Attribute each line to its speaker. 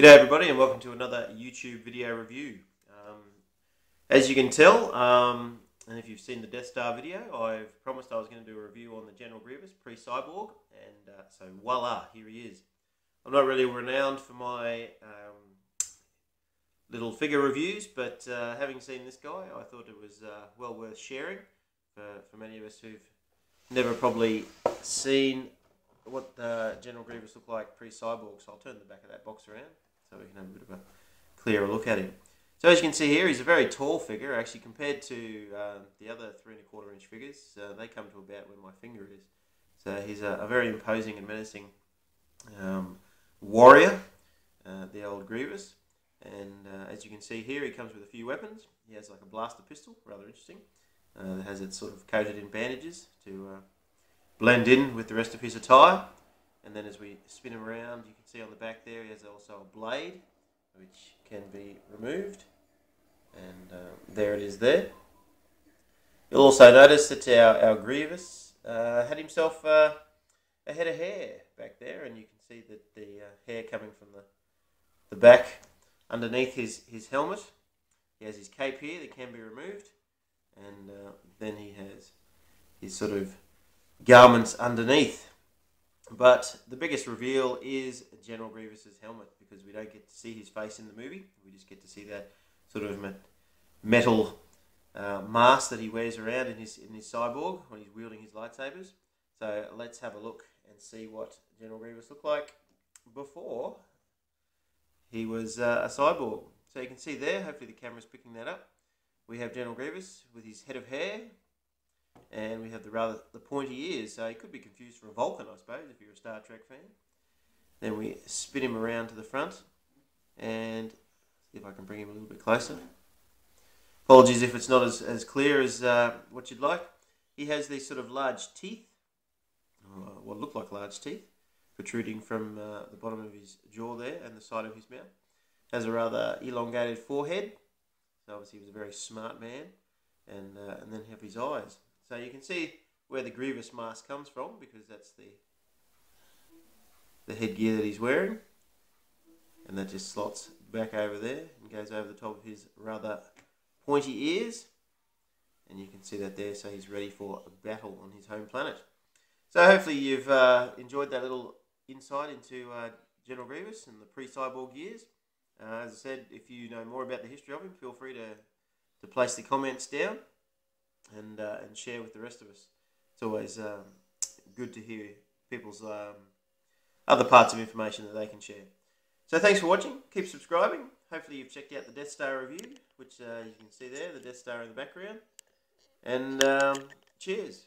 Speaker 1: G'day everybody and welcome to another YouTube video review. Um, as you can tell, um, and if you've seen the Death Star video, I've promised I was going to do a review on the General Grievous pre-Cyborg, and uh, so voila, here he is. I'm not really renowned for my um, little figure reviews, but uh, having seen this guy, I thought it was uh, well worth sharing for, for many of us who've never probably seen what the General Grievous looked like pre-Cyborg, so I'll turn the back of that box around so we can have a bit of a clearer look at him. So as you can see here, he's a very tall figure, actually compared to um, the other three and a quarter inch figures. Uh, they come to about where my finger is. So he's a, a very imposing and menacing um, warrior, uh, the old Grievous. And uh, as you can see here, he comes with a few weapons. He has like a blaster pistol, rather interesting. Uh, that has it sort of coated in bandages to uh, blend in with the rest of his attire. And then as we spin him around, you can see on the back there, he has also a blade, which can be removed. And uh, there it is there. You'll also notice that our, our Grievous uh, had himself uh, a head of hair back there, and you can see that the uh, hair coming from the, the back underneath his, his helmet. He has his cape here that can be removed, and uh, then he has his sort of garments underneath. But the biggest reveal is General Grievous's helmet because we don't get to see his face in the movie. We just get to see that sort of metal uh, mask that he wears around in his in his cyborg when he's wielding his lightsabers. So let's have a look and see what General Grievous looked like before he was uh, a cyborg. So you can see there, hopefully the camera's picking that up. We have General Grievous with his head of hair, and we have the rather the pointy ears. So he could be confused for a Vulcan, I suppose, if you're a Star Trek fan. Then we spin him around to the front, and see if I can bring him a little bit closer. Apologies if it's not as, as clear as uh, what you'd like. He has these sort of large teeth, what look like large teeth, protruding from uh, the bottom of his jaw there and the side of his mouth. Has a rather elongated forehead, so obviously he was a very smart man, and uh, and then have his eyes. So you can see where the Grievous mask comes from because that's the the headgear that he's wearing. And that just slots back over there and goes over the top of his rather pointy ears. And you can see that there, so he's ready for a battle on his home planet. So hopefully you've uh, enjoyed that little insight into uh, General Grievous and the pre-cyborg years. Uh, as I said, if you know more about the history of him, feel free to, to place the comments down and uh, and share with the rest of us. It's always um, good to hear people's um, other parts of information that they can share. So thanks for watching. Keep subscribing. Hopefully you've checked out the Death Star review, which uh, you can see there, the Death Star in the background. And um, cheers.